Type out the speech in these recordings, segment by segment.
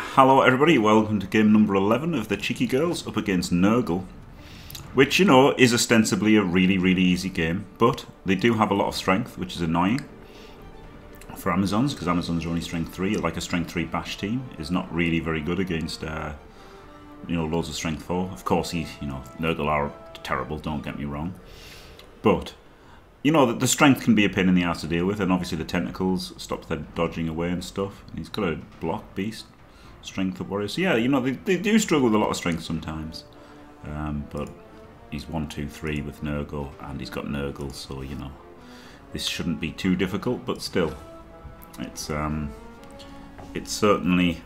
Hello everybody, welcome to game number 11 of the Cheeky Girls up against Nurgle. Which, you know, is ostensibly a really, really easy game, but they do have a lot of strength, which is annoying for Amazons, because Amazons are only strength 3, like a strength 3 bash team is not really very good against, uh, you know, loads of strength 4. Of course, he, you know, Nurgle are terrible, don't get me wrong. But, you know, the, the strength can be a pain in the ass to deal with, and obviously the tentacles stop them dodging away and stuff. He's got a block beast, strength of warriors. So yeah, you know, they, they do struggle with a lot of strength sometimes. Um, but he's 1, 2, 3 with Nurgle, and he's got Nurgle, so, you know, this shouldn't be too difficult, but still, it's, um, it's certainly,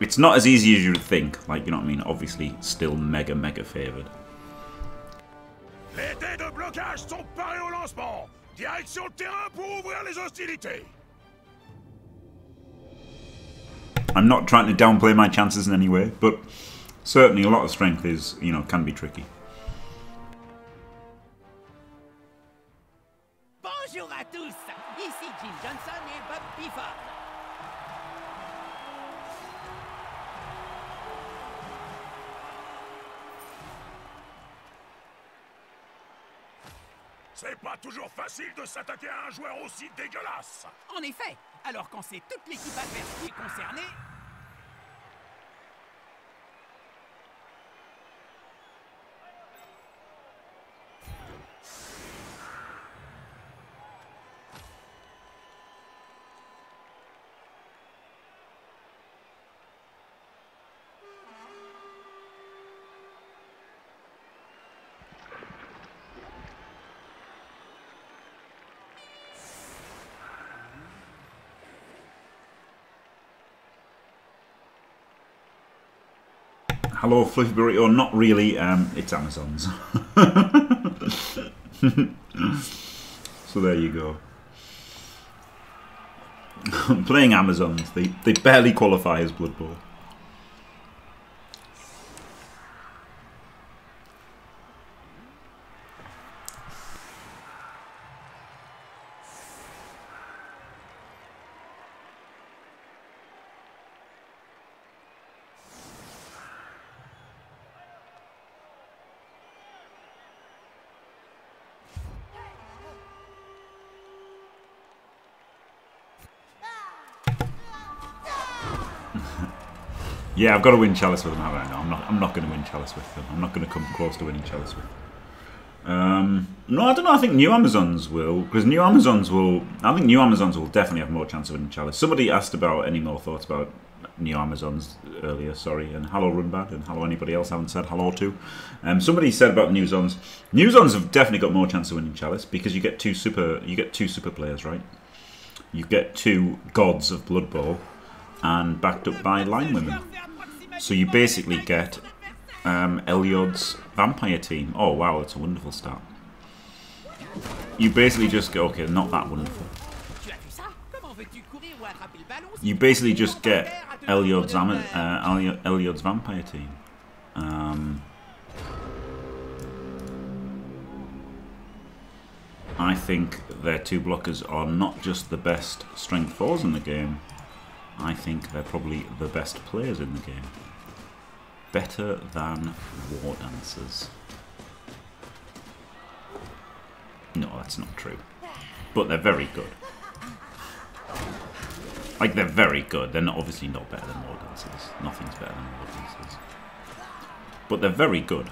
it's not as easy as you'd think, like, you know what I mean, obviously still mega, mega favoured. Les dés de blocage sont parés au lancement Direction terrain pour ouvrir les hostilités I'm not trying to downplay my chances in any way, but certainly a lot of strength is, you know, can be tricky. Bonjour à tous, ici Jim Johnson et Bob Pifford. C'est pas toujours facile de s'attaquer à un joueur aussi dégueulasse En effet, alors quand c'est toute l'équipe adverse qui est concernée, Hello, Fluffy Burrito. Not really. Um, it's Amazon's. so there you go. Playing Amazons. They they barely qualify as Blood Bowl. Yeah, I've got to win Chalice with them, haven't I? No, I'm not. I'm not going to win Chalice with them. I'm not going to come close to winning Chalice with them. Um, no, I don't know. I think new Amazons will, because new Amazons will. I think new Amazons will definitely have more chance of winning Chalice. Somebody asked about any more thoughts about new Amazons earlier. Sorry, and hello Runbad, and hello anybody else I haven't said hello to. Um, somebody said about new Zons. New Zons have definitely got more chance of winning Chalice because you get two super. You get two super players, right? You get two gods of Blood Bowl, and backed up by line women. So you basically get um, Elyod's vampire team. Oh wow, that's a wonderful start. You basically just go, okay, not that wonderful. You basically just get de uh, Elio- Elyod's vampire team. Um, I think their two blockers are not just the best strength fours in the game. I think they're probably the best players in the game. Better than War Dancers. No, that's not true. But they're very good. Like, they're very good. They're not, obviously not better than War Dancers. Nothing's better than War Dancers. But they're very good.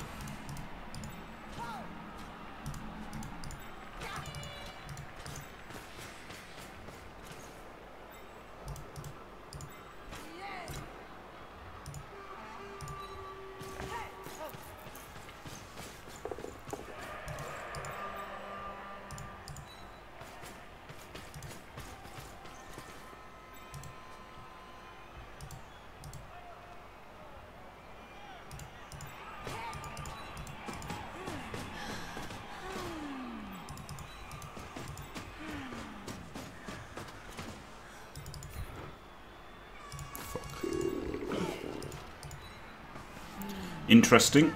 Interesting.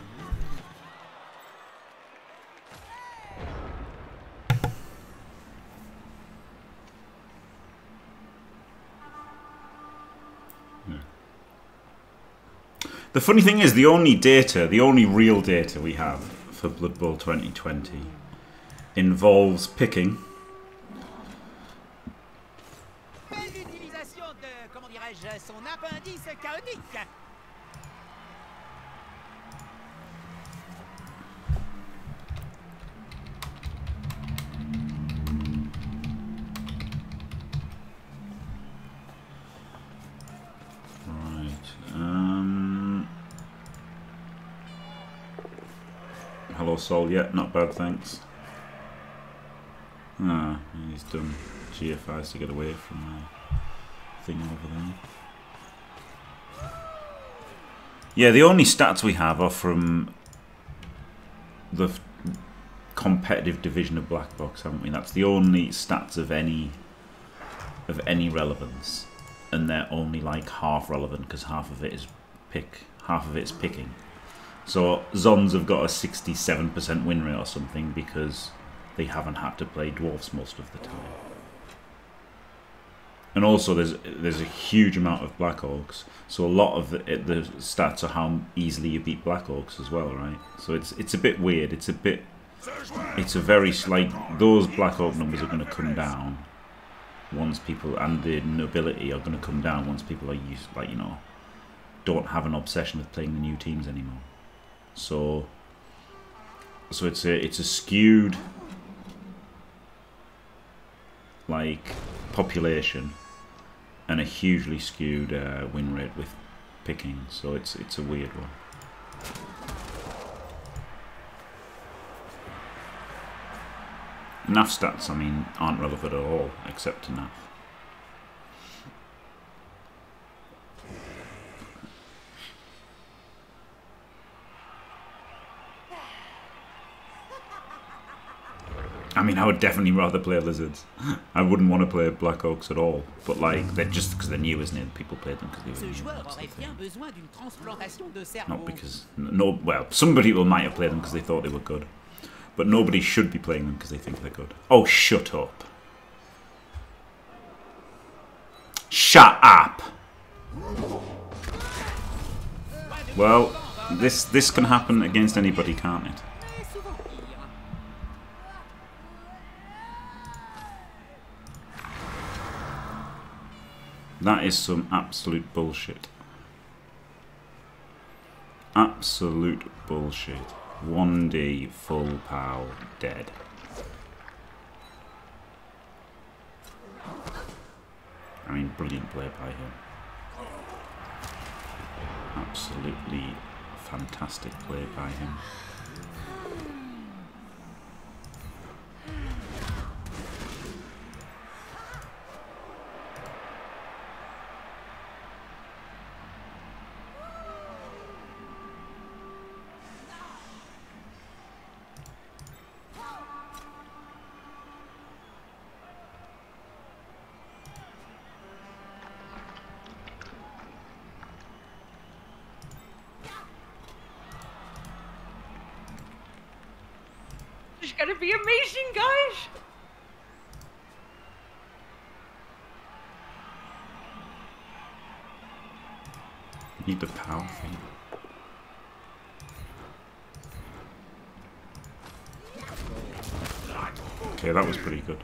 The funny thing is, the only data, the only real data we have for Blood Bowl 2020 involves picking not bad, thanks. Ah, he's done GFIs to get away from the thing over there. Yeah, the only stats we have are from the competitive division of Black Box, haven't we? That's the only stats of any of any relevance and they're only like half relevant because half of it is pick, half of it's picking. So Zons have got a 67% win rate or something because they haven't had to play dwarfs most of the time. And also, there's there's a huge amount of black orcs, so a lot of the, the stats are how easily you beat black orcs as well, right? So it's it's a bit weird. It's a bit, it's a very slight. Those black orc numbers are going to come down once people and the nobility are going to come down once people are used like you know don't have an obsession with playing the new teams anymore so so it's a it's a skewed like population and a hugely skewed uh, win rate with picking so it's it's a weird one NAF stats, I mean, aren't relevant at all, except to NAF. I mean, I would definitely rather play Lizards. I wouldn't want to play Black Orcs at all. But, like, they're just because they're new, isn't it? People played them because they were new. That's the thing. besoin d'une transplantation de cerveau. Not because... No, well, some people might have played them because they thought they were good. But nobody should be playing them because they think they're good. Oh, shut up. Shut up! Well, this this can happen against anybody, can't it? That is some absolute bullshit. Absolute bullshit. 1D full pow dead. I mean, brilliant play by him. Absolutely fantastic play by him. It's gonna be amazing, guys! Need the power thing. Okay, that was pretty good.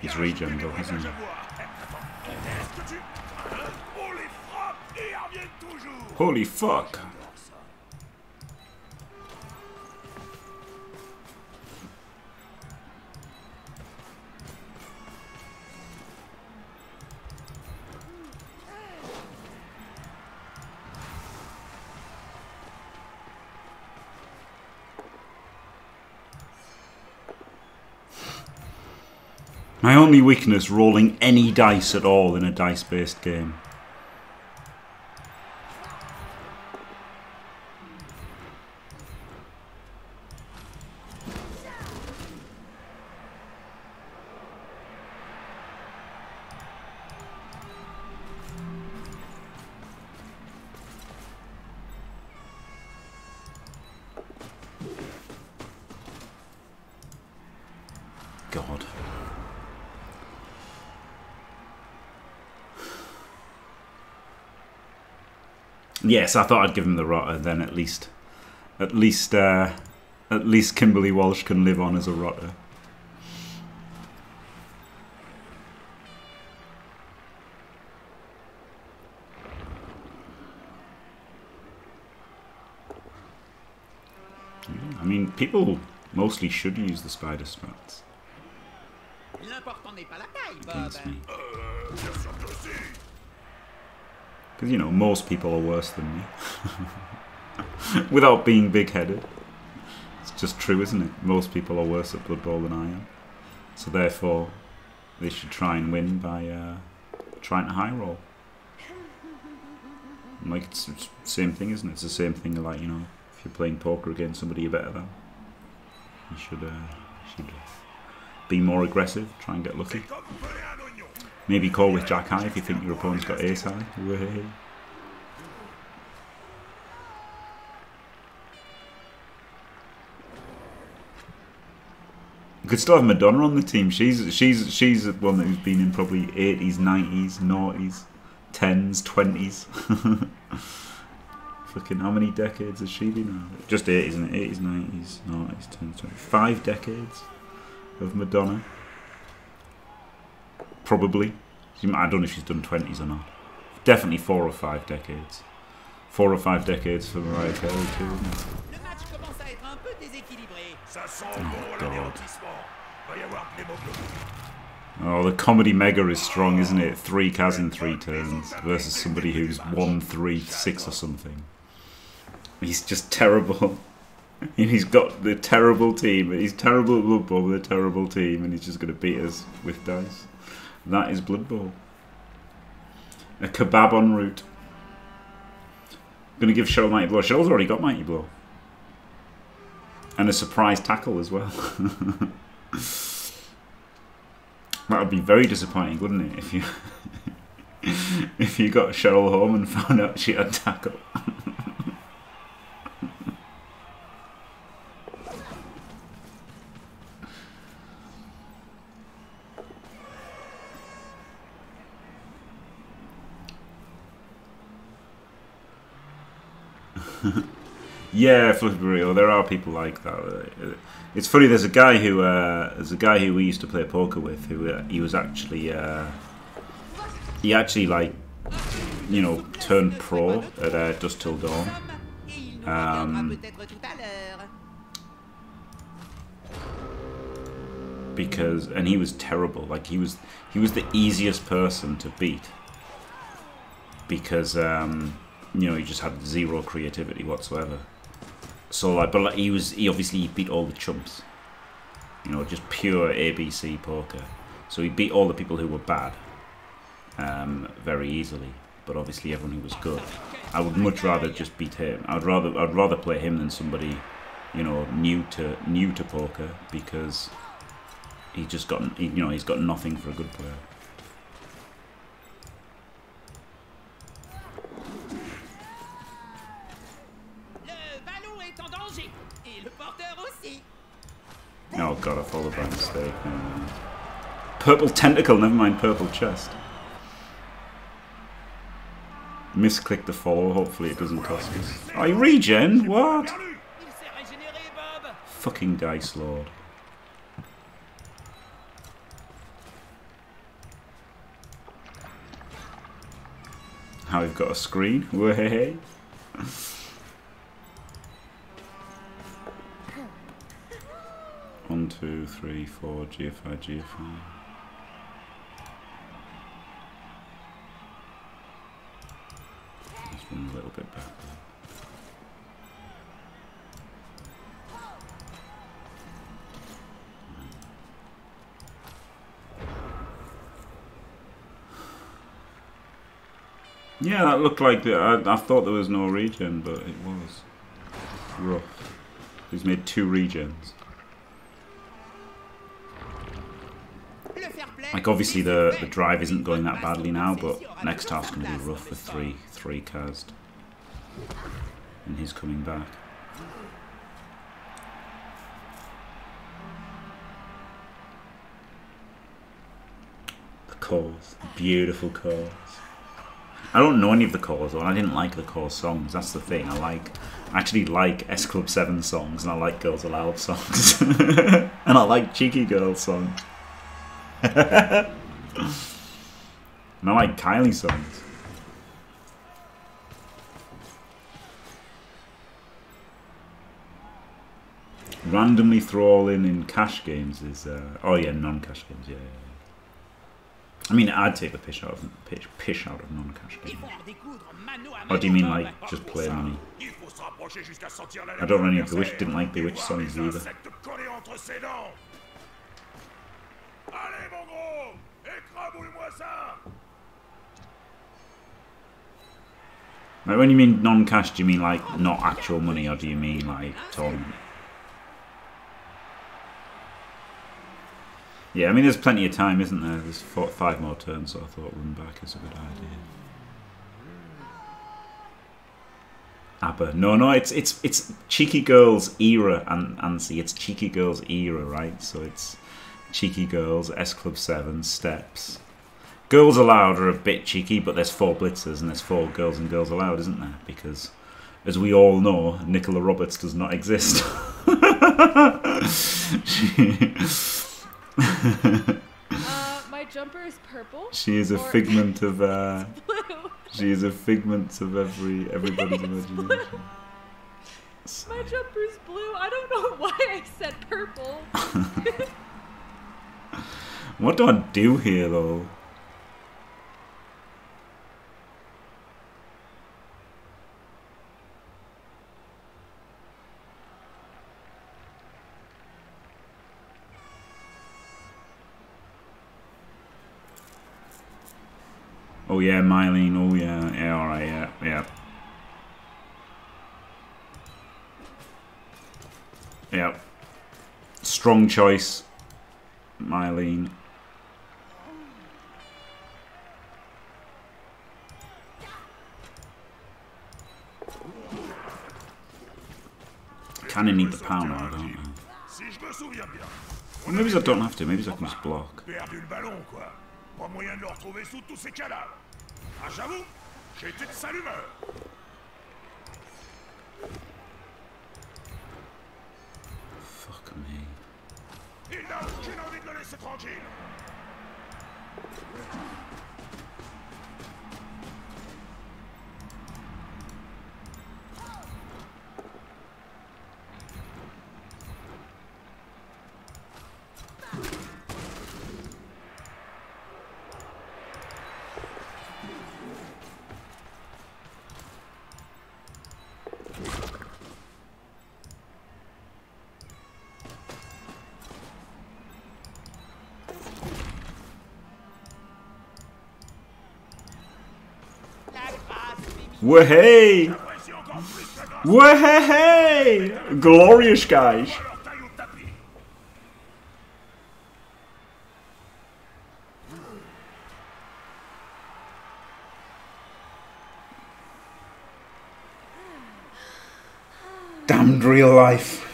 He's regen though, hasn't he? Qu'est-ce que My only weakness rolling any dice at all in a dice based game. Yes, I thought I'd give him the rotter. Then at least, at least, uh, at least Kimberly Walsh can live on as a rotter. I mean, people mostly should use the spider strats L'important n'est pas la taille, Bob. against me. Euh, bien sûr que si. Because, you know, most people are worse than me. Without being big headed. It's just true, isn't it? Most people are worse at Blood Bowl than I am. So therefore, they should try and win by uh, trying to high roll. Like, it's the same thing, isn't it? It's the same thing, like, you know, if you're playing poker against somebody you're better than. You should, uh, should be more aggressive, try and get lucky. Maybe call with Jack High if you think your opponent's got ace high. Way. Could still have Madonna on the team. She's she's she's one who's been in probably eighties, nineties, noughties, tens, twenties. Fucking how many decades has she been on? Just eighties, it? Eighties, nineties, noughties, tens, twenties. Five decades of Madonna. Probably. I don't know if she's done 20s or not. Definitely four or five decades. Four or five decades for Mariah Carey too. isn't it? Le match commence à être un peu déséquilibré. Ça sent Oh, God. l'anéantissement. Va y avoir de l'hémoglobine. Oh, the comedy mega is strong, isn't it? Three Kaz in three turns versus somebody who's one, three, six or something. He's just terrible. He's got the terrible team. He's terrible at Blood Bowl with a terrible team, and he's just going to beat us with dice. That is Blood Bowl. A kebab en route. To give Cheryl Mighty Blow. Cheryl's already got Mighty Blow. And a surprise tackle as well. That would be very disappointing, wouldn't it, if you if you got Cheryl home and found out she had tackle. yeah, Flipperio. There are people like that. Uh, It's funny. There's a guy who uh, there's a guy who we used to play poker with. Who uh, he was actually uh, he actually like you know turned pro at uh, Dusk Till Dawn. Um, because and he was terrible like he was he was the easiest person to beat because um you know he just had zero creativity whatsoever. So like but like, he was he obviously beat all the chumps. You know just pure abc poker. So he beat all the people who were bad um very easily. But obviously everyone who was good. I would much rather just beat him. I'd rather i'd rather play him than somebody you know new to new to poker because he just got you know he's got nothing for a good player. Le ballon est en danger. Et le porteur aussi. Oh god, I followed by mistake. Purple tentacle, never mind purple chest. Misclick the follow, hopefully it doesn't cost us. I regen? What? Fucking Dice Lord. How we've got a screen? Way. two, three, four, GFI, GFI. Let's run a little bit back. Yeah, that looked like the, I, I thought there was no regen, but it was rough. He's made two regens. Like obviously the the drive isn't going that badly now, but next half's gonna be rough with three three cast. And he's coming back. The calls, beautiful calls. I don't know any of the though, and I didn't like the Corrs songs. That's the thing. I like, I actually like S Club 7 songs, and I like Girls Aloud songs. and I like Cheeky Girls songs. I like Kylie songs. Randomly throw all in in cash games is, uh, oh yeah, non-cash games, yeah, yeah, yeah. I mean, I'd take the piss out of piss, piss out of non-cash games. vont en découdre mano à Or do you mean like just play money? Il faut se rapprocher jusqu'à sentir la I don't really laine de B*Witched- didn't like the Witch songs either. Allez mon gros, écrabouille-moi ça. When you mean non-cash, do you mean like not actual money, or do you mean like tournament? Yeah, I mean there's plenty of time, isn't there? There's four, five more turns, so I thought run back is a good idea. ABBA. No, no, it's it's it's Cheeky Girls era, and Ansi. It's Cheeky Girls era, right? So it's Cheeky Girls, S Club Seven, Steps. Girls Aloud are a bit cheeky, but there's four blitzers and there's four girls and Girls Aloud, isn't there? Because, as we all know, Nicola Roberts does not exist. she, Uh, my jumper is purple. she is a figment of. Uh, Blue. she is a figment of every everybody's imagination. My jumper's blue. I don't know why I said purple. What do I do here, though? Oh yeah, Mylene. Oh yeah, yeah. All right, yeah, yeah. Yeah. Strong choice, Mylene. Kind of need the power now, don't I? Si je me souviens bien. Well, maybe I don't have to. Maybe I can just block. Perdu le ballon, quoi. Pas moyen de le retrouver sous tous ces cadavres. Ah, j'avoue, j'étais de sale humeur. Fuck me. Il n'a aucune envie de le laisser tranquille. La grâce féminine. Wahey! Voici encore plus la grâce Wahey! Glorious guys. à leur taille au tapis. Damned real life.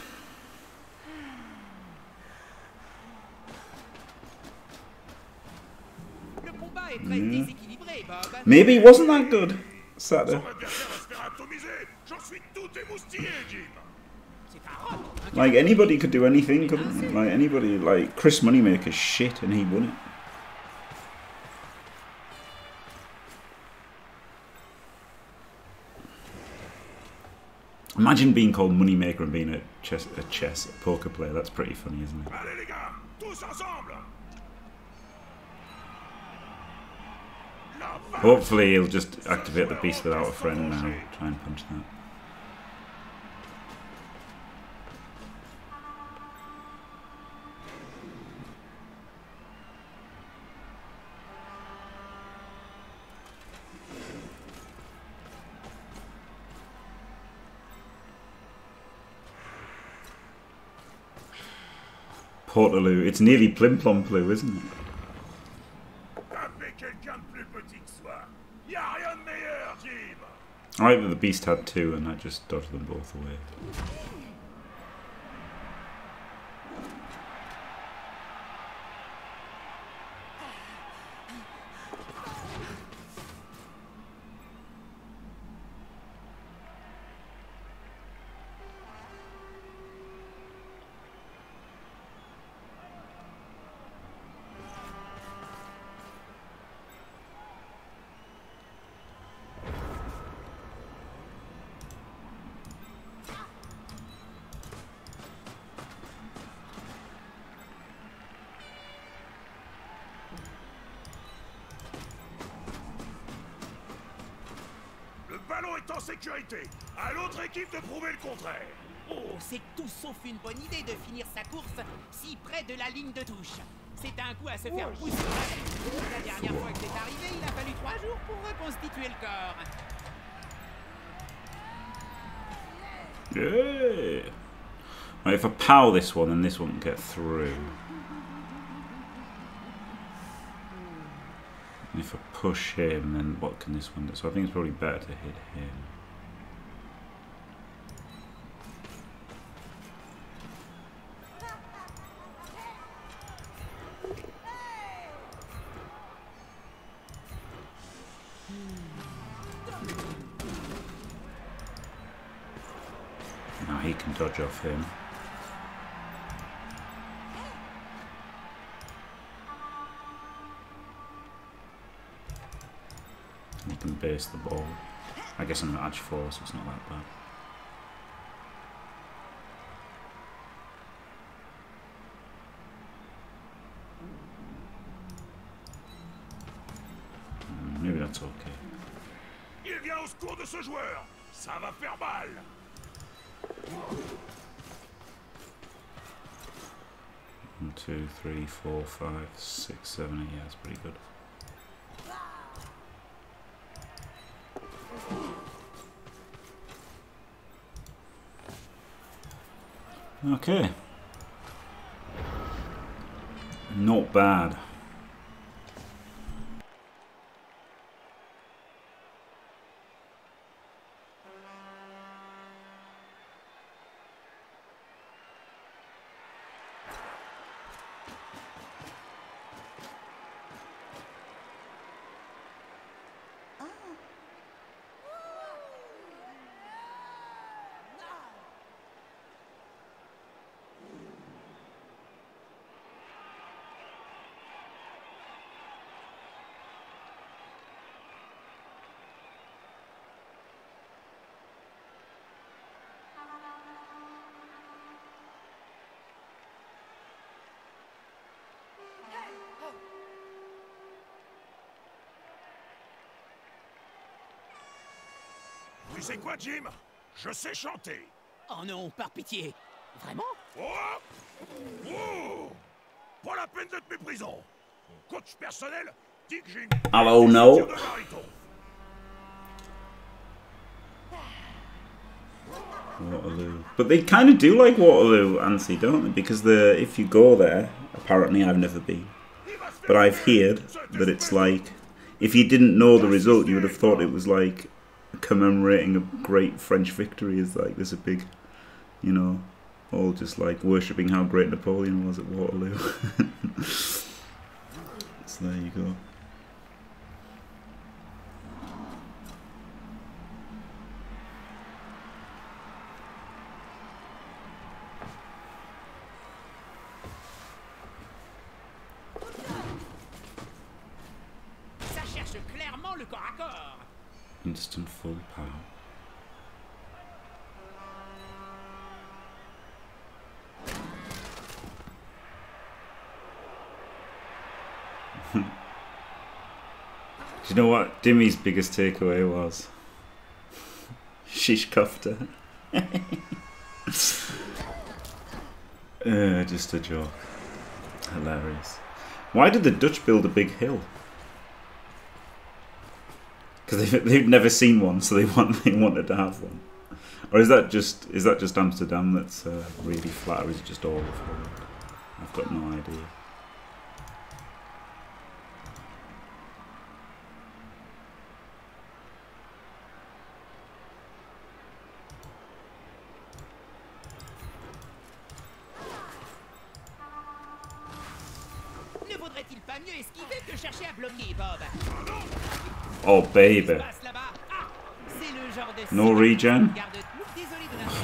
Le combat est très déséquilibré, Bob. Maybe it wasn't that good. Saturday. Son adversaire va se faire atomiser. J'en suis tout émoustillé, Jim. C'est un rock. un Like anybody could do anything, couldn't they? Like anybody, like Chris Moneymaker shit and he won it. Imagine being called Moneymaker and being a chess, a chess, a poker player. That's pretty funny, isn't it? Allez, les gars, tous ensemble. La vache. Hopefully he'll just activate the beast without a friend now. Try and punch that. Portaloo. It's nearly Plimplomploo, isn't it? Tapez quelqu'un de plus petit que soi. Y a rien de meilleur, Jim. I like that the beast had two and I just dodged them both away. À l'autre équipe de prouver le contraire. Oh, c'est tout sauf une bonne idée de finir sa course si près de la ligne de touche. C'est un coup à se faire pousser. La dernière fois que c'est arrivé, il a fallu trois jours pour reconstituer le corps. Yeah. Right, if I power this one, then this won't get through. And if I push him, then what can this one do? So I think it's probably better to hit him. Off him. He can base the ball. I guess I'm at edge four, so it's not that bad. Three, four, five, six, seven, eight. Yeah, that's pretty good. Okay. Not bad. Tu sais quoi, Jim Je sais chanter. Oh non, par pitié. Vraiment Oh Oh Pas la peine d'être méprisant. Coach personnel dit que j'ai une... Ah, Hello, oh no. Waterloo. But they kind of do like Waterloo, Ansi, don't they? Because the if you go there, apparently I've never been, Il va se faire but I've heard that it's like if you didn't know the result, you would have thought it was like commemorating a great French victory. Is like there's a big, you know, all just like worshipping how great Napoleon was at Waterloo. so there you go. Ça cherche clairement le corps à corps. Instant full power. Do you know what Dimmy's biggest takeaway was? Shish kofta. uh, just a joke. Hilarious. Why did the Dutch build a big hill? Because they've, they've never seen one, so they want they wanted to have one. Or is that just is that just Amsterdam that's uh, really flat, or is it just all of Holland? I've got no idea. Oh baby, no regen.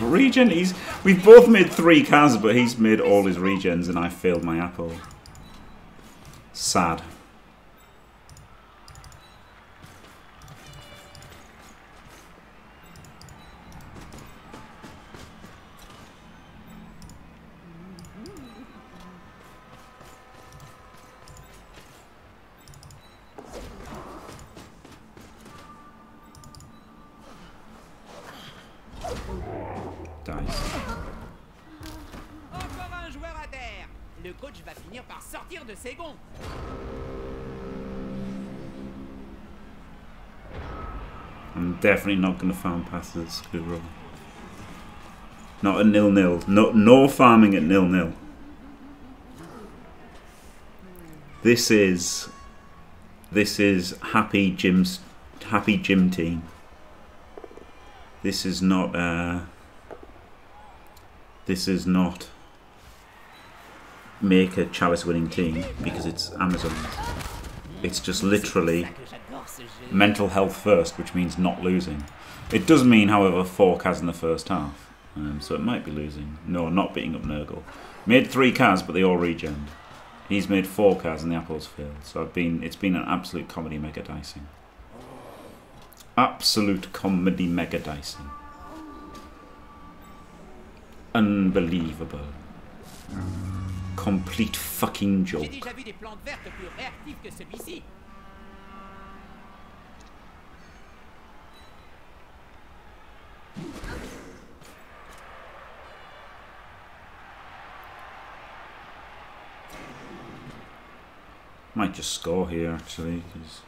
Regen. He's we've both made three cars, but he's made all his regens, and I failed my apple. Sad. Definitely not going to farm good roll. Not a nil nil. No, no farming at nil nil. This is this is happy Jim's happy Jim team. This is not uh this is not make a chalice winning team because it's Amazon. It's just literally Mental health first, which means not losing. It does mean, however, four Kaz in the first half, um, so it might be losing. No, not beating up Nurgle. Made three Kaz, but they all regened. He's made four Kaz and the apples failed. So I've been. It's been an absolute comedy mega dicing. Absolute comedy mega dicing. Unbelievable. Complete fucking joke. Might just score here actually, because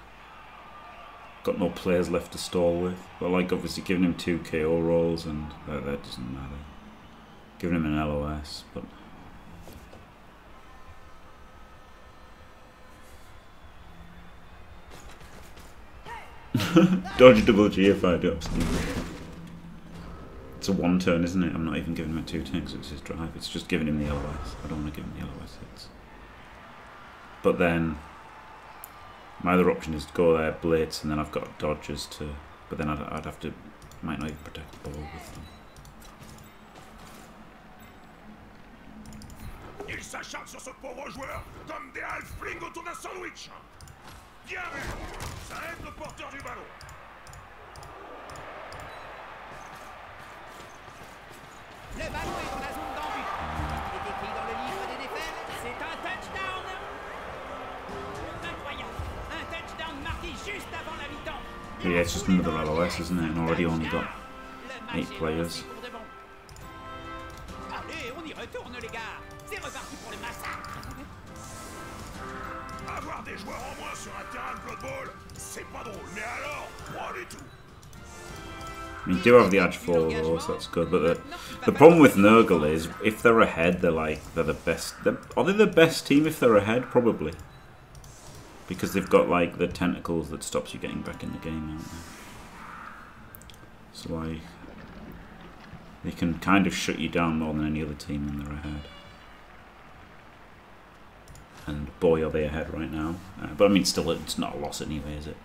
got no players left to stall with. But like obviously giving him two KO rolls and that, that doesn't matter. Giving him an LOS, but dodge double G if I do absolutely. It's a one turn, isn't it? I'm not even giving him a two turn 'cause it's his drive. It's just giving him the LOS. I don't want to give him the LOS hits. But then my other option is to go there, blitz, and then I've got dodges to. But then I'd, I'd have to. Might not even protect the ball with them. Ils s'acharnent sur ce pauvre joueur comme des halflings autour d'un sandwich. Bien Ça aide le porteur du ballon. Le ballon est dans la zone d'embut. Il est écrit dans le livre des défaites. C'est un touchdown. Incroyable. Un touchdown marqué juste avant la mi-temps. Yeah, it's just another LOS, isn't it? And already only got eight est players. Allez, on y retourne les gars. C'est reparti pour le massacre. Avoir des joueurs en moins sur un terrain de Blood Bowl, c'est pas drôle, mais alors, pas du tout. I you do have the edge four though, so that's good. But the, the problem with Nurgle is if they're ahead, they're like they're the best. They're, are they the best team if they're ahead? Probably, because they've got like the tentacles that stops you getting back in the game, aren't they? So like they can kind of shut you down more than any other team when they're ahead. And boy, are they ahead right now. Uh, but I mean, still, it's not a loss anyway, is it?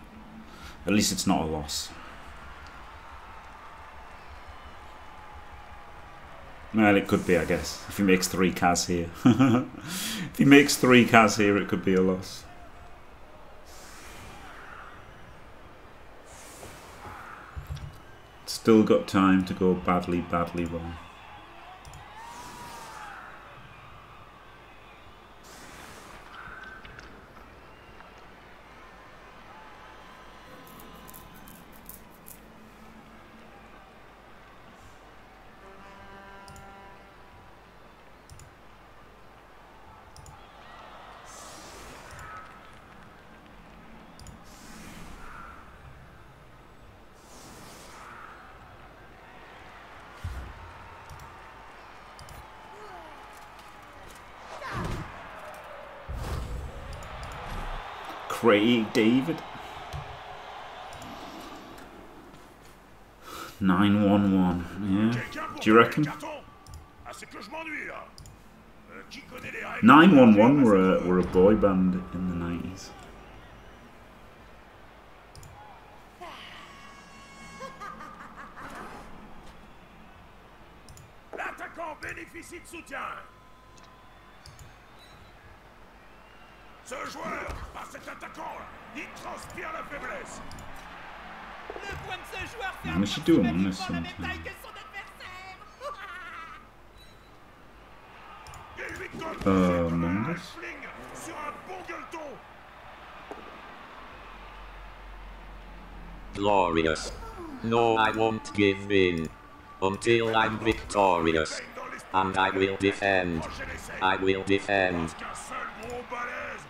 At least it's not a loss. Well, it could be, I guess. If he makes three Kaz here. if he makes three Kaz here, it could be a loss. Still got time to go badly, badly wrong. Craig David. 911. Yeah. Quelqu'un pour Do you donner reckon? le carton Ah, c'est que je m'ennuie là. Euh, qui connaît les règles 911 were a, were a boy band in the 90s. L'attaquant bénéficie de soutien. Ce joueur, par cet attaquant-là, il transpire la faiblesse. Le point de ce joueur fait Man, we should do a Among Us approximativement la même sometime. taille que son adversaire. Il lui colle Euh, comme un Among Us halfling sur un Glorious. No, I won't give in. until I'm victorious. And I will defend. I will defend. Qu'un seul gros balèze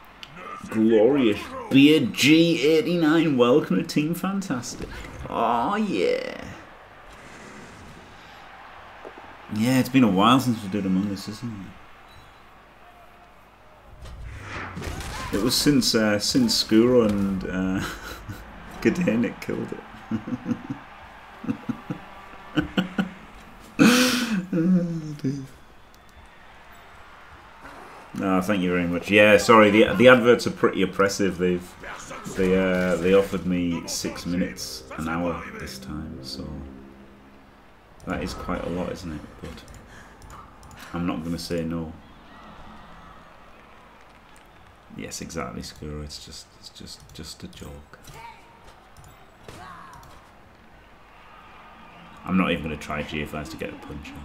ne fait Glorious. pas toujours. Beard G89, welcome to Team Fantastic. Oh, yeah. Yeah, it's been a while since we did Among Us, isn't it? It was since uh, since Skuro and uh, Gdanik killed it. Oh, thank you very much. Yeah, sorry, the the adverts are pretty oppressive. They've they uh, they offered me six minutes an hour this time, so that is quite a lot, isn't it? But I'm not going to say no. Yes, exactly, Skuro. It's just it's just just a joke. I'm not even going to try GFIs to get a punch off.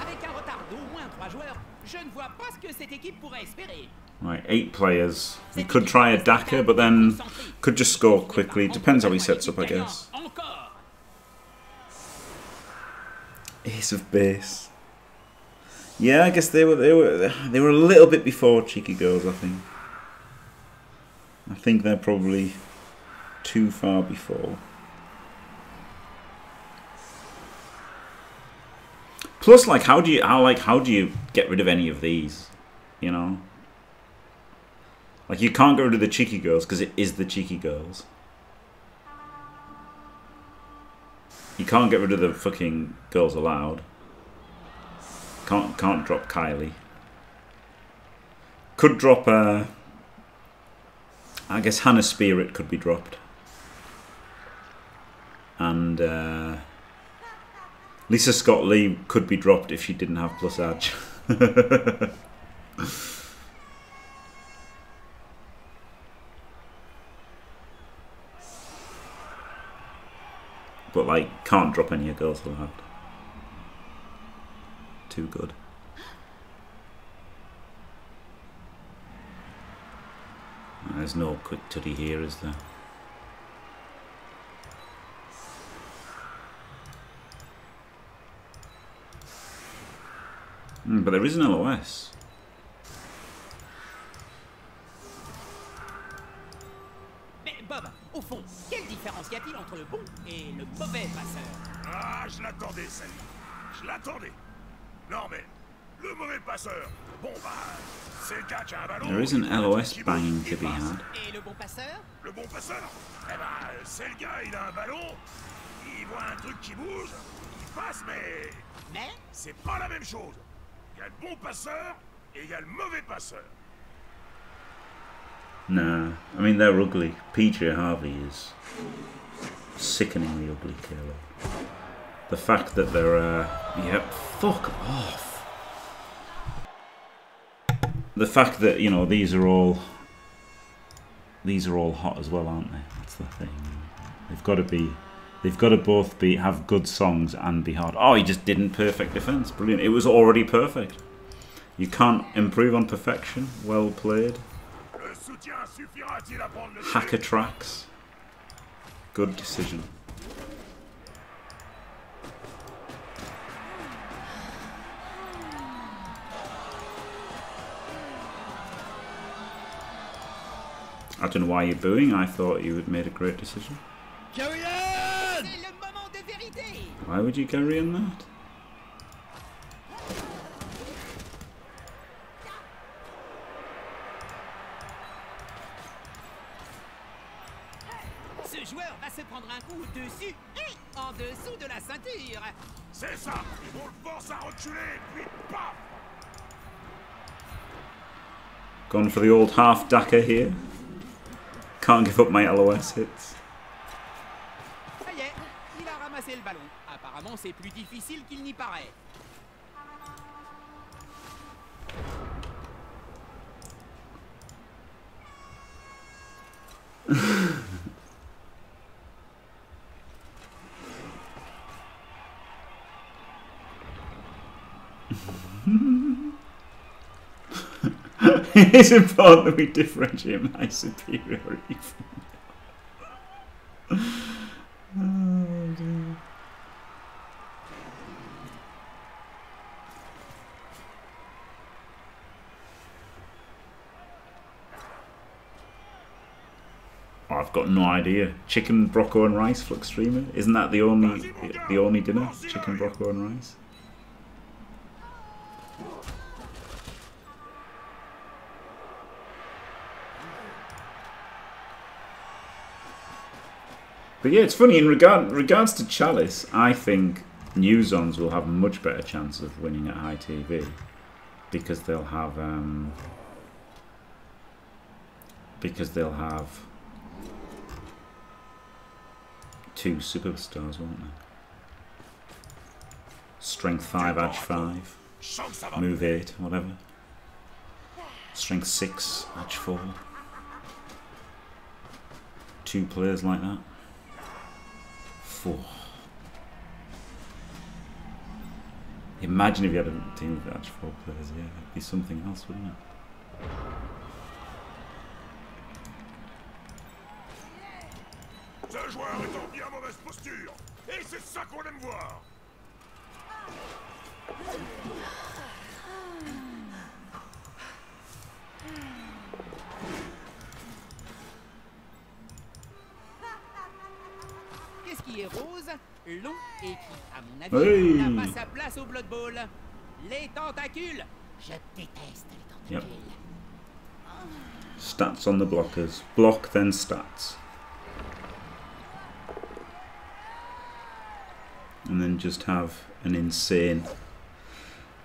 Avec un retard d'au moins 3 joueurs, je ne vois pas ce que cette équipe pourrait espérer. Right, eight players. We could try a Daka, but then could just score quickly. Depends how he sets up, I guess. Ace of base. Yeah, I guess they were they were they were a little bit before Cheeky Girls. I think. I think they're probably too far before. Plus, like, how do you how like how do you get rid of any of these? You know. Like you can't get rid of the cheeky girls because it is the cheeky girls. You can't get rid of the fucking Girls Aloud. Can't can't drop Kylie. Could drop a. I guess Hannah Spearritt could be dropped. And uh Lisa Scott Lee could be dropped if she didn't have plus edge. but like can't drop any of Girls Aloud. Too good. There's no quick tutty here, is there? Hmm, but there is an LOS. Au fond, quelle différence y a-t-il entre le bon et le mauvais passeur? Ah, je l'attendais, celle-là. Je l'attendais. Non, mais le mauvais passeur, bon, bah, c'est le gars qui a un ballon. There is an LOS to be had. Et le bon passeur? Le bon passeur Eh ben, c'est le gars, il a un ballon, il voit un truc qui bouge, il passe, mais Mais? c'est pas la même chose. Il y a le bon passeur et il y a le mauvais passeur. Nah, I mean they're ugly. PJ Harvey is sickeningly ugly, Kayla. The fact that they're, uh, yeah, fuck off. The fact that you know these are all, these are all hot as well, aren't they? That's the thing. They've got to be, they've got to both be have good songs and be hard. Oh, he just didn't perfect defense. Brilliant. It was already perfect. You can't improve on perfection. Well played. Le soutien suffira-t-il à prendre le Hacker tracks. Good decision. I don't know why you're booing. I thought you had made a great decision. c'est le moment de vérité Why would you carry on that? Prendre un coup dessus et en dessous de la ceinture C'est ça On le force à reculer, puis paf Gone for the old half Daka here. Can't give up my LOS hits. Ça y est, il a ramassé le ballon. Apparemment, c'est plus difficile qu'il n'y paraît. it is important that we differentiate my superiority from oh. I've got no idea. Chicken, brocco, and rice, Flux Streamer. Isn't that the only the only dinner? Chicken, brocco, and rice. But yeah, it's funny in regard regards to Chalice. I think new zones will have much better chance of winning at high TV because they'll have um, because they'll have two superstars, won't they? Strength five, edge five, Sens que ça va. move eight, whatever. Strength six, edge four. Two players like that. Four. Imagine if you had a team of edge four players, yeah, it'd be something else, wouldn't it? Ce joueur est en bien mauvaise posture. Et c'est ça qu'on aime voir. Qui est rose, long et qui, à mon avis, Hey. n'a pas sa place au Blood Bowl Les tentacules Je déteste les Yep. Stats on the blockers. Block, then stats. And then just have an insane.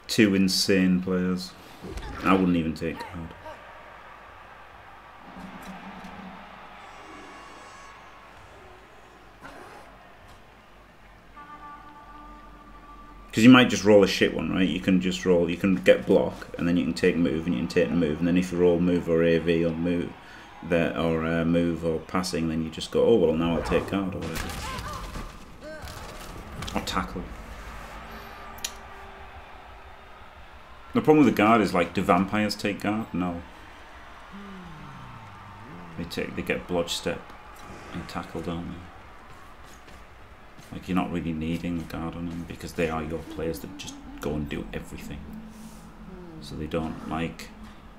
Two insane players. I wouldn't even take guard. Because you might just roll a shit one, right? You can just roll, you can get block, and then you can take move, and you can take move, and then if you roll move or AV or move, that or uh, move or passing, then you just go, oh well, now I'll take guard or whatever. Or tackle. The problem with the guard is like, do vampires take guard? No. They take, they get blodge step and tackle, don't they? Like you're not really needing a guard on them because they are your players that just go and do everything. So they don't like,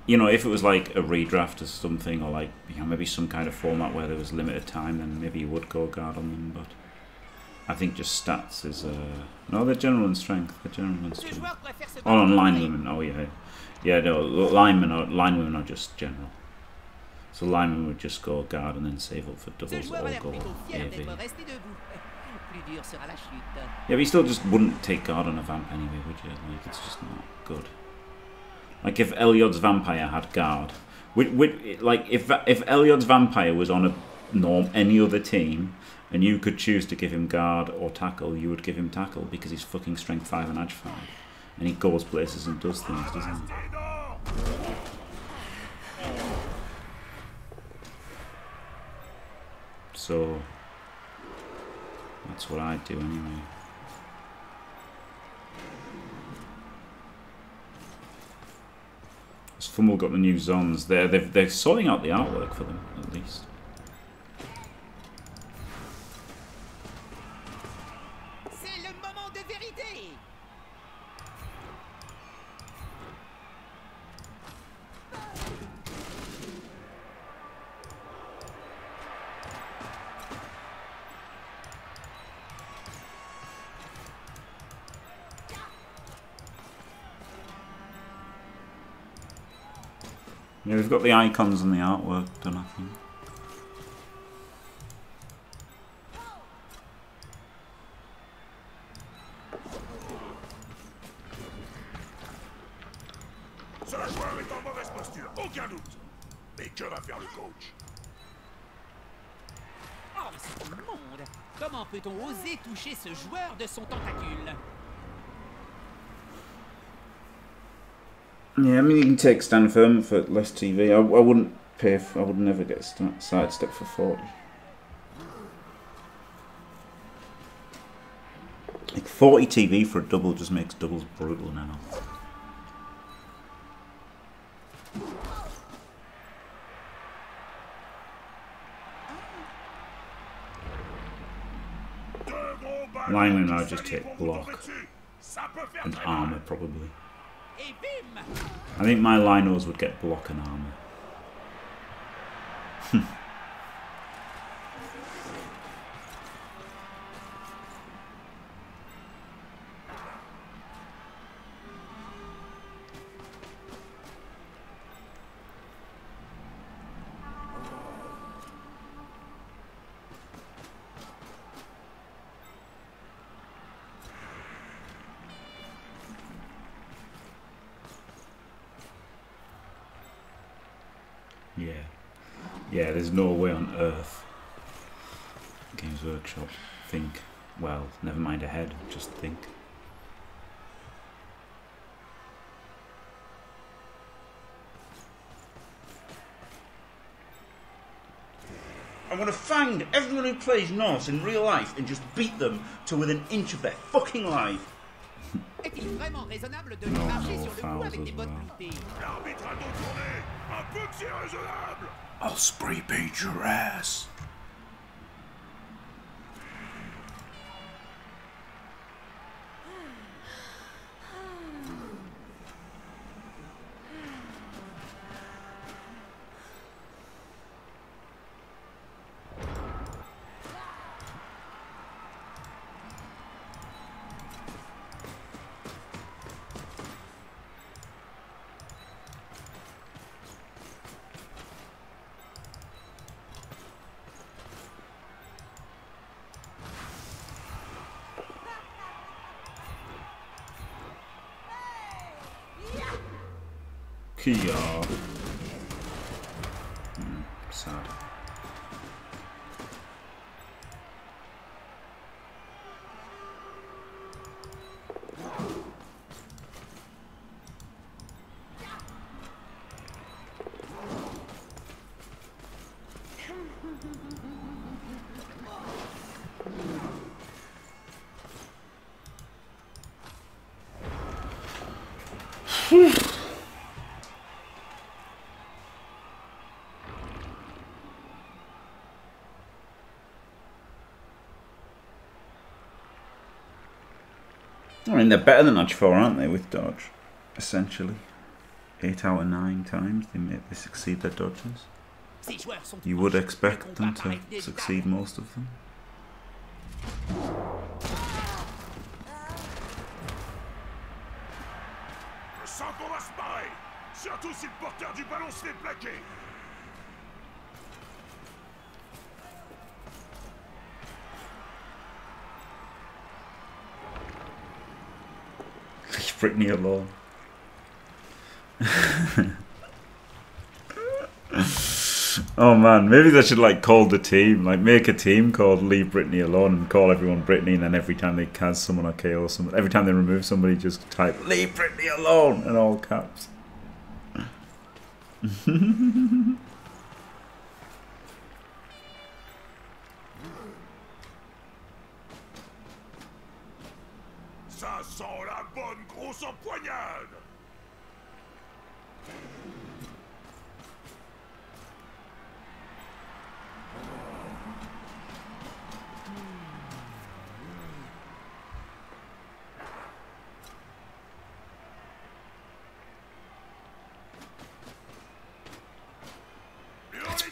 you know, if it was like a redraft or something, or like you know maybe some kind of format where there was limited time, then maybe you would go guard on them. But I think just stats is uh no, they're general in strength. They're general in strength. joueur préfère se Oh, on line women. Oh yeah, yeah. No, linemen are line women are just general. So linemen would just go guard and then save up for Ce doubles or l'air go AV. Yeah, but you still just wouldn't take guard on a vamp anyway, would you? Like, it's just not good. Like, if Eliod's vampire had guard, would, would, like, if if Eliod's vampire was on a norm any other team, and you could choose to give him guard or tackle, you would give him tackle because he's fucking strength five and edge five, and he goes places and does things, doesn't he? So that's what I'd do anyway. Has FUMBBL got the new zones there? They're, they're sorting out the artwork for them at least. Got the icons and the artwork done, I. Ce joueur est en mauvaise posture, aucun doute. Mais que va faire le coach Oh, c'est immonde Comment peut-on oser toucher ce joueur de son tentacule Yeah, I mean you can take Stand Firm for less TV. I, I wouldn't pay. For, I would never get st sidestep for forty. Like forty TV for a double just makes doubles brutal now. Linemen, I just hit block and armor probably. I think my linos would get block and armor. Yeah, there's no way on earth. Games Workshop think, well, never mind ahead, just think. I'm gonna find everyone who plays Norse in real life and just beat them to within an inch of their fucking life. Est-il vraiment raisonnable de Non, marcher sur le fouls avec des bottes L'arbitre a donc tourné. Un peu que raisonnable. I'll spray paint your ass. Kia. Hmm, sad. I mean, they're better than Notch 4, aren't they, with dodge? Essentially. 8 out of 9 times they, they succeed their dodges. You would expect them to succeed most of them. Surtout si le porteur du ballon se fait plaquer. Leave Britney alone. oh man, maybe they should like call the team, like make a team called Leave Britney Alone and call everyone Britney, and then every time they cast someone or KO someone, every time they remove somebody, just type Leave Britney Alone in all caps.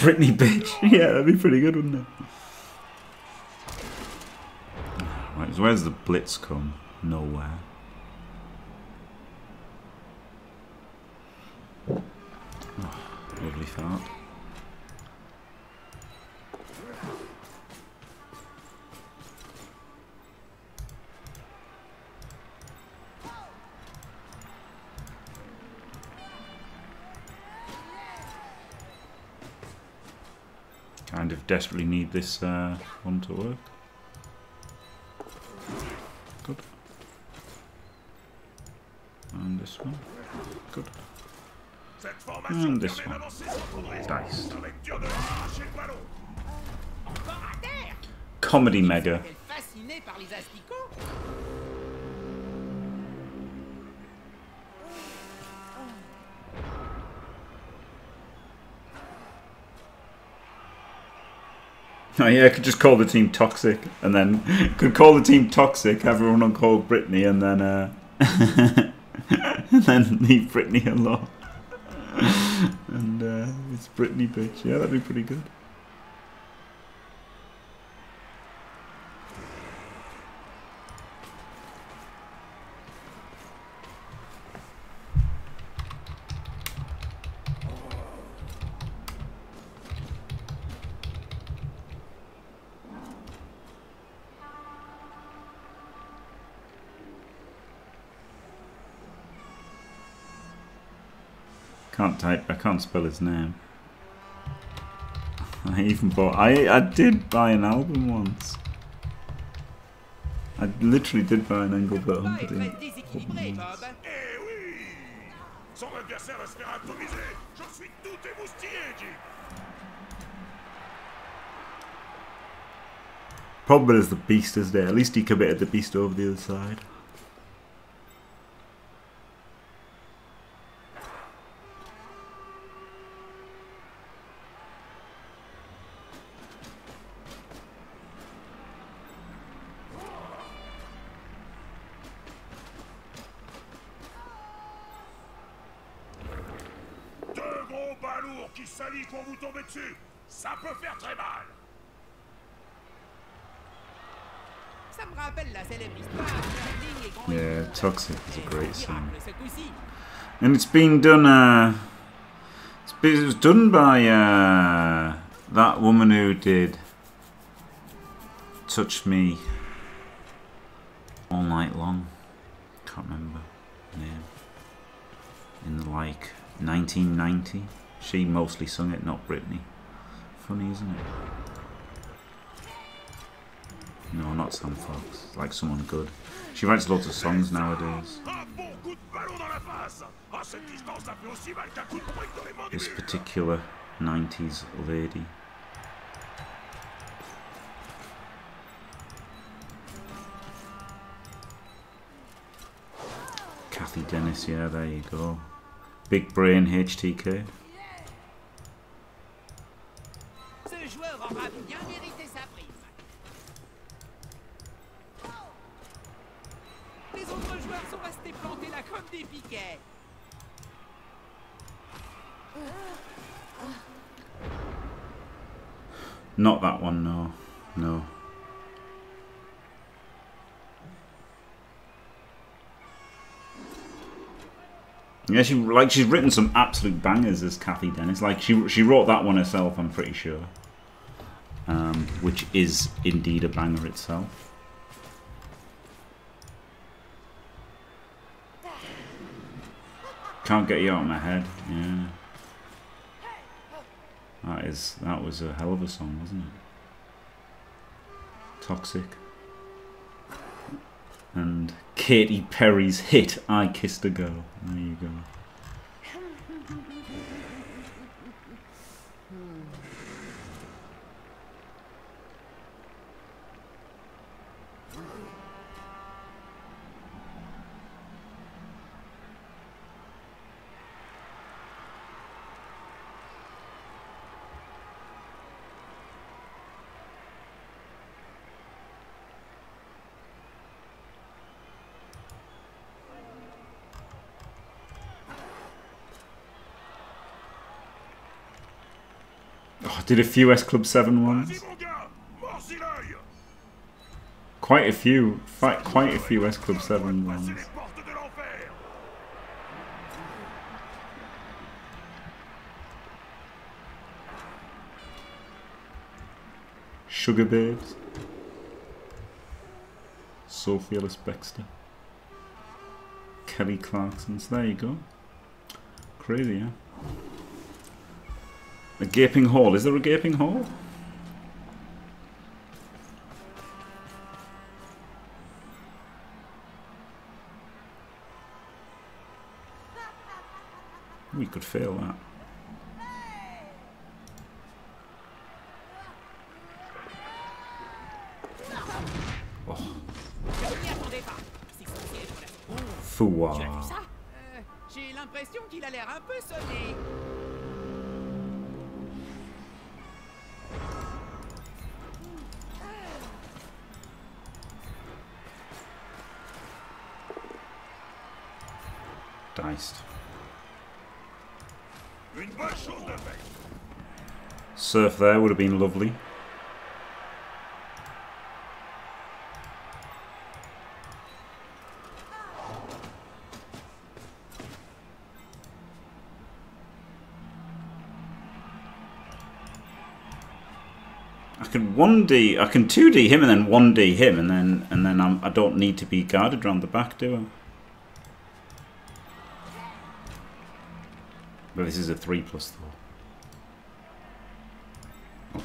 Britney, bitch. yeah, that'd be pretty good, wouldn't it? Right, so where's the blitz come? Nowhere. Kind of desperately need this uh, one to work. Good. And this one. Good. Hmm, this one. d'avancer sans trop Oh yeah, I could just call the team toxic, and then could call the team toxic. Everyone on call Britney, and then uh, and then leave Britney alone. and uh, it's Britney, bitch. Yeah, that'd be pretty good. Can't. I can't spell his name. I even bought. I I did buy an album once. I literally did buy an Engelbert Humperdinck album once. Bob. Eh Son adversaire va se faire atomiser J'en suis tout émoustillé, Jim Problem is the beast is there. At least he committed the beast over the other side. Gros balourds qui s'allient pour vous tomber dessus Ça peut faire très mal Ça me rappelle la célèbre histoire de Ligne et Grand Yeah, Toxic is a great song. miracle ce coup-ci. And it's been done. Uh, it's been, it was done by uh, that woman who did "Touch Me" all night long. Can't remember her name. In the like 1990, she mostly sung it, not Britney. Funny, isn't it? No, not Sam Fox. Like someone good. She writes lots of songs nowadays. This particular 90s lady. Cathy Dennis, yeah, there you go. Big brain HTK. Yeah, she like she's written some absolute bangers as Cathy Dennis. Like she she wrote that one herself, I'm pretty sure. Um, which is indeed a banger itself. Can't get you out of my head. Yeah. That is that was a hell of a song, wasn't it? Toxic. And Katy Perry's hit I Kissed a Girl. There you go. Did a few S Club 7 ones. Quite a few. Quite a few S Club 7 Passer ones. Sugababes. Sophie Ellis Bextor. Kelly Clarkson. So there you go. Crazy, yeah. A gaping hole. Is there a gaping hole? We could fail that. Oh, Je Surf there would have been lovely. I can one D, I can two D him and then one D him, and then and then I'm, I don't need to be guarded around the back, do I? But this is a three plus though.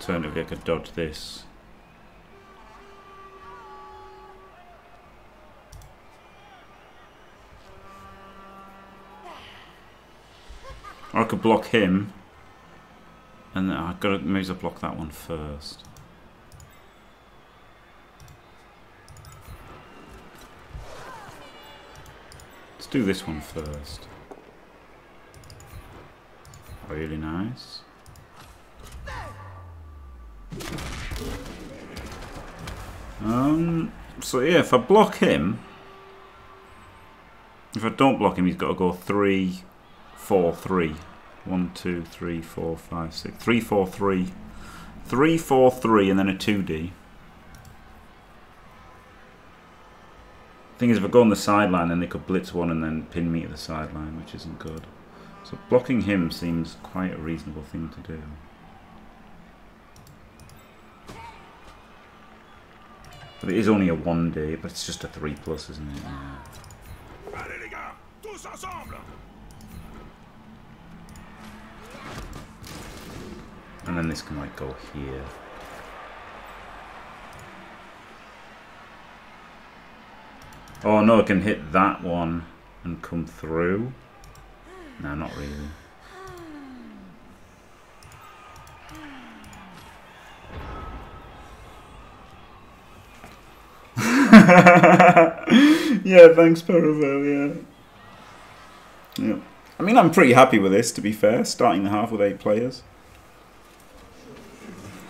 Alternatively, I could dodge this. Or I could block him. And then I've got to maybe I'll block that one first. Let's do this one first. Really nice. Um, so yeah, if I block him, if I don't block him, he's got to go three, four, three. One, two, three, four, five, six. Three, four, three. Three, four, three, and then a 2D. Thing is, if I go on the sideline, then they could blitz one and then pin me to the sideline, which isn't good. So blocking him seems quite a reasonable thing to do. But it is only a one day, but it's just a 3 plus, isn't it? Yeah. Allez les gars, tous ensemble. And then this can like go here. Oh no, I can hit that one and come through. No, not really. yeah, thanks, Paravel, yeah. Yeah. I mean, I'm pretty happy with this, to be fair. Starting the half with eight players.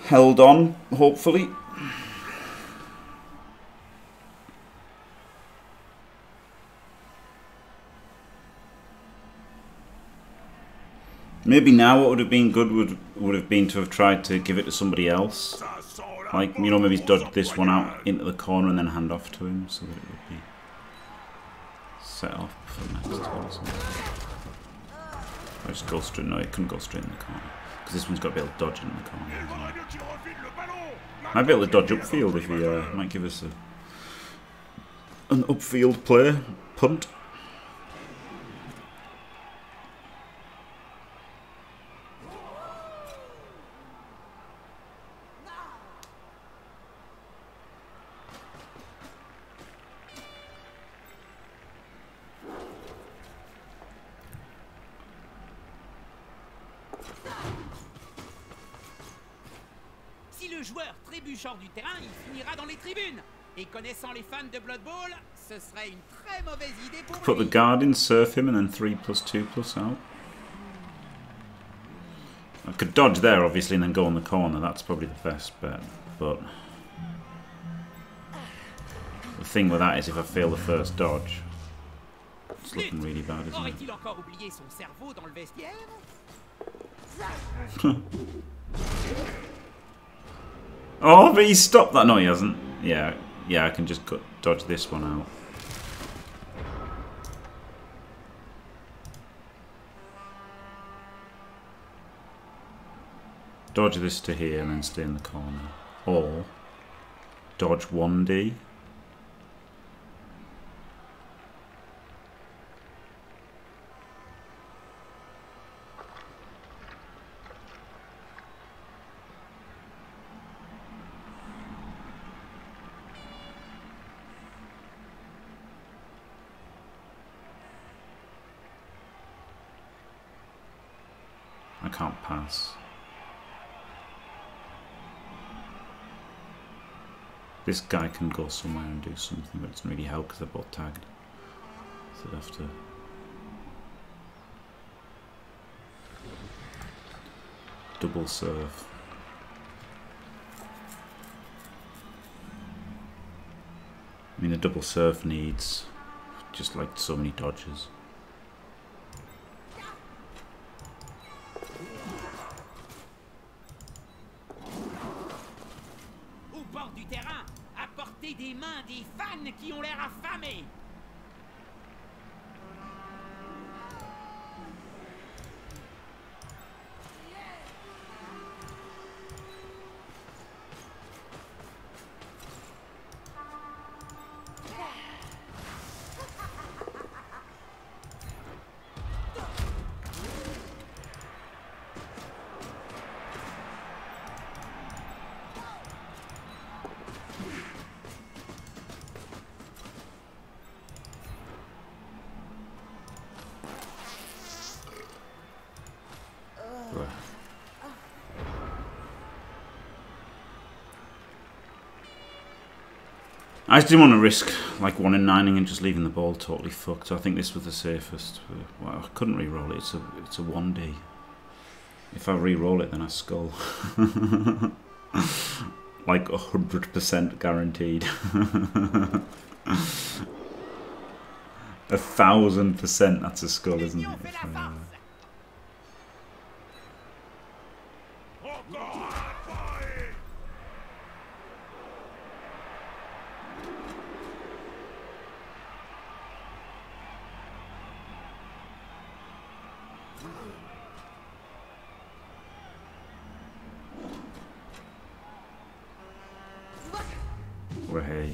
Held on, hopefully. Maybe now what would have been good would would have been to have tried to give it to somebody else. Like, you know, maybe dodge this one out into the corner and then hand off to him so that it would be set off for the next turn or something. Or just go straight, no, it couldn't go straight in the corner. Because this one's got to be able to dodge in the corner. Might be able to dodge upfield if he uh, might give us a an upfield play punt. Connaissant les fans de Blood Bowl, ce serait une très mauvaise idée pour Put the guard in, surf him, and then 3 plus 2 plus out. I could dodge there, obviously, and then go on the corner. That's probably the best bet. But the thing with that is if I fail the first dodge, it's looking really bad, isn't it? Encore oublié son cerveau dans le vestiaire Oh, but he stopped that. No, he hasn't. Yeah, yeah, I can just dodge this one out. Dodge this to here and then stay in the corner. Or dodge 1D. I can't pass. This guy can go somewhere and do something, but it doesn't really help because they're both tagged. So I'd have to. Double serve. I mean, the double serve needs just like so many dodges. I just didn't want to risk like one in nining and just leaving the ball totally fucked. So I think this was the safest. Uh, well, I couldn't re-roll it. It's a it's a one D. If I re-roll it, then I skull. like a hundred percent guaranteed. a thousand percent. That's a skull, isn't it? L'Union fait la So, farce. Encore un pareil Way.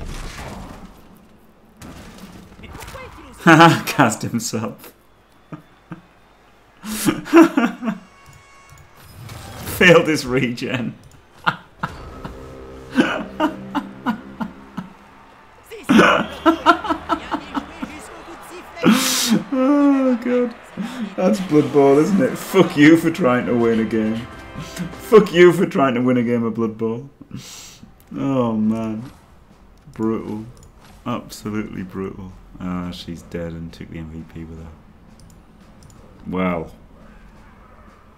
Mais pourquoi est-il aussi Cast himself. Failed his regen. Oh god. That's Blood Bowl, isn't it? Fuck you for trying to win a game. Fuck you for trying to win a game of Blood Bowl. Oh man. Brutal. Absolutely brutal. Ah, she's dead and took the MVP with her. Well.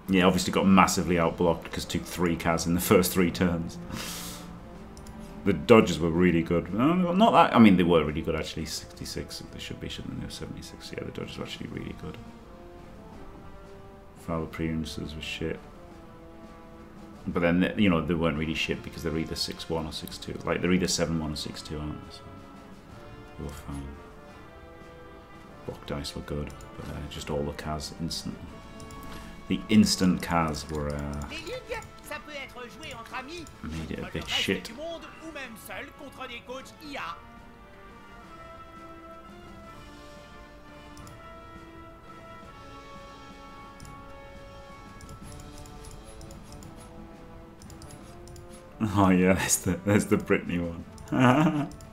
Yeah, obviously got massively outblocked because took three Kaz in the first three turns. The Dodgers were really good. Uh, not that. I mean, they were really good actually. 66. They should be, shouldn't they? 76. Yeah, the Dodgers were actually really good. Foul appearances were shit. But then, you know, they weren't really shit because they're either 6 1 or 6 2. Like, they're either 7 1 or 6 2, aren't they? So they were fine. Block dice were good, but uh, just all the Kaz instant. The instant Kaz were uh, made it a bit shit. Oh yeah, there's the the Britney one.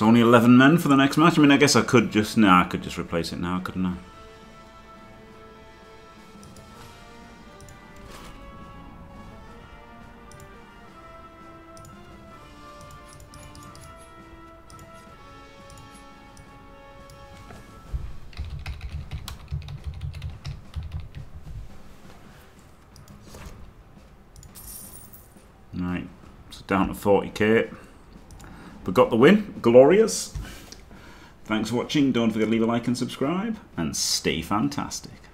It's only eleven men for the next match. I mean, I guess I could just nah, I could just replace it now, couldn't I? Right, so down to 40k. But got the win. Glorious. Thanks for watching. Don't forget to leave a like and subscribe. And stay fantastic.